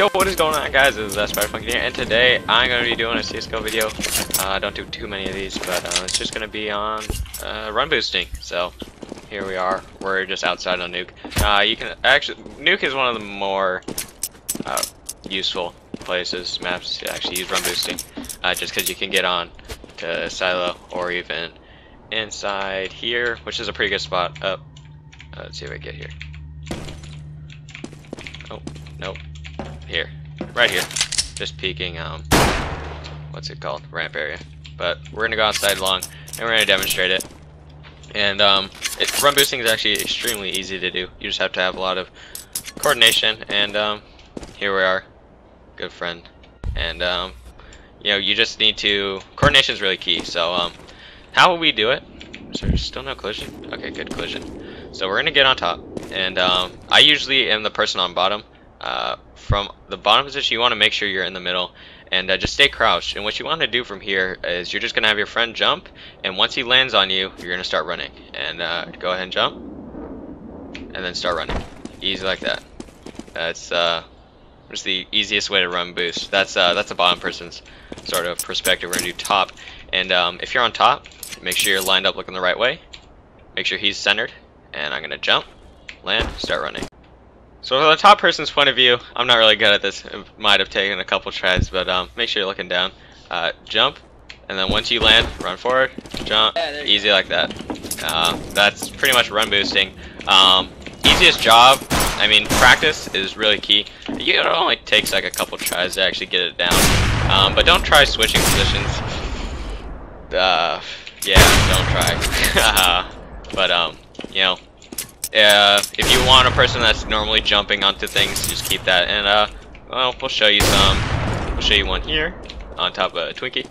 Yo, what is going on guys? This is Spider here, and today I'm going to be doing a CSGO video. Uh, I don't do too many of these, but uh, it's just going to be on uh, run boosting. So, here we are. We're just outside on Nuke. Uh, you can actually, Nuke is one of the more uh, useful places, maps to actually use run boosting. Uh, just because you can get on to Silo or even inside here, which is a pretty good spot. Oh, let's see if I get here. Oh, nope here, right here, just peeking, um, what's it called, ramp area. But we're gonna go outside long, and we're gonna demonstrate it. And um, it, run boosting is actually extremely easy to do. You just have to have a lot of coordination, and um, here we are, good friend. And um, you know, you just need to, coordination is really key. So um, how will we do it? Is there still no collision? Okay, good collision. So we're gonna get on top, and um, I usually am the person on bottom. Uh, from the bottom position, you want to make sure you're in the middle and uh, just stay crouched. And what you want to do from here is you're just going to have your friend jump, and once he lands on you, you're going to start running. And uh, go ahead and jump, and then start running. Easy like that. That's uh, just the easiest way to run boost. That's uh, that's a bottom person's sort of perspective. We're going to do top. And um, if you're on top, make sure you're lined up looking the right way. Make sure he's centered. And I'm going to jump, land, start running. So from the top person's point of view, I'm not really good at this. It might have taken a couple tries, but um, make sure you're looking down. Uh, jump, and then once you land, run forward, jump, yeah, easy like that. Uh, that's pretty much run boosting. Um, easiest job, I mean, practice is really key. It only takes like a couple tries to actually get it down. Um, but don't try switching positions. Uh, yeah, don't try. but um, you know, uh, if you want a person that's normally jumping onto things, just keep that. And uh, well, we'll show you some. We'll show you one here on top of a Twinkie.